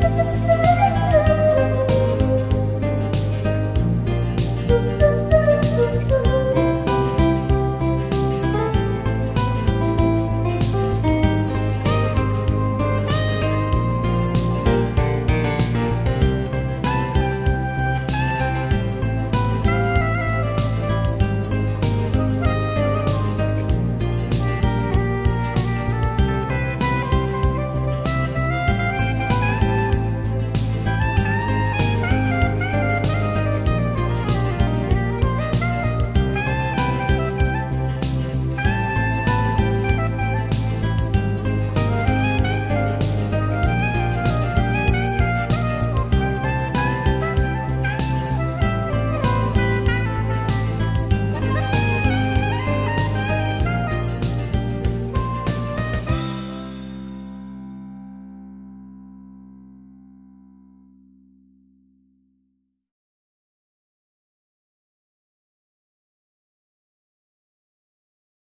Música